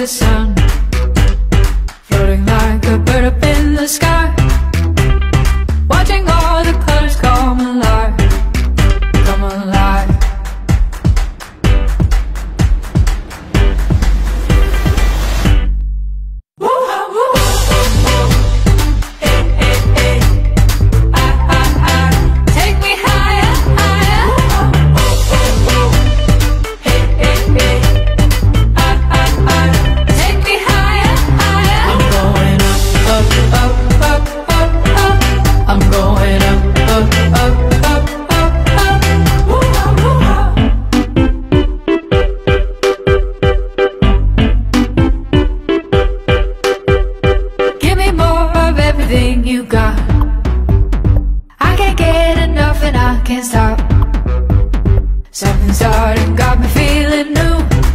the sun. got I can't get enough and I can't stop. Something started got me feeling new.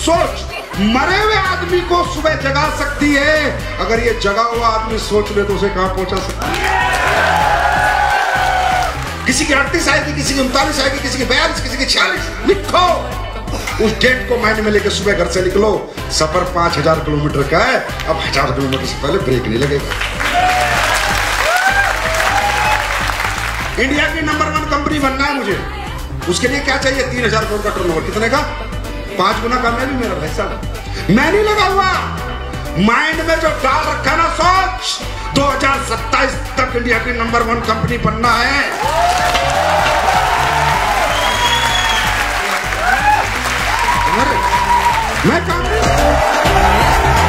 सोच, मरे हुए आदमी को सुबह जगा सकती है। अगर ये जगा हुआ आदमी सोच ले तो उसे कहाँ पहुँचा सकती है? किसी की अड़तीस आएगी, किसी की उनतालीस आएगी, किसी की बयालीस, किसी की छियालीस। लिखो। उस डेट को माइंड में लेकर सुबह घर से निकलो। सफ़र पाँच हज़ार किलोमीटर का है। अब हज़ार किलोमीटर से पहले ब्रेक नहीं लगेगा। इंडिया की नंबर वन कंपनी बनना है मुझे। उसके लिए क्या चाहिए? तीन हज़ार करोड़ का टर्नओवर कितने का? पाँच गुना करना भी मेरा भाई साहब। मैं नहीं लगा हुआ। माइंड में जो डाल रखा ना, सोच। 2027 तक इंडिया की नंबर वन कंपनी बनना है। मैं कांग्रेस